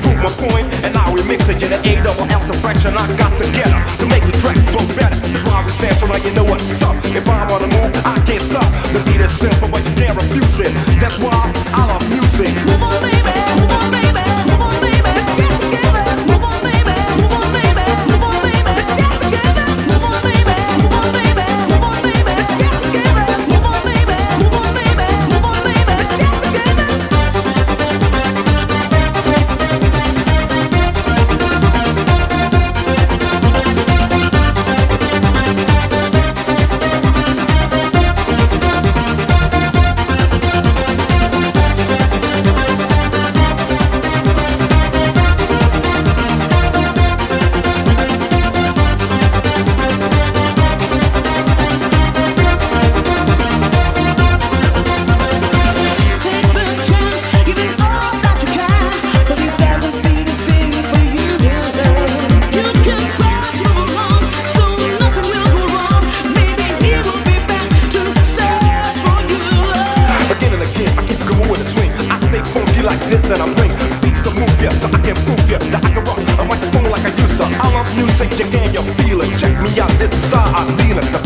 prove my point, and I remix it in an A double L of fraction I got together to make the track flow better. It's rhyme and sample, now you know what's up. If I'm on the move, I can't stop. The beat is simple, but you can't refuse it. That's why I love music. Move on, baby. can prove you that I can rock a microphone like a user. I love music, you can, you feel it. Check me out, this is how I feel it. The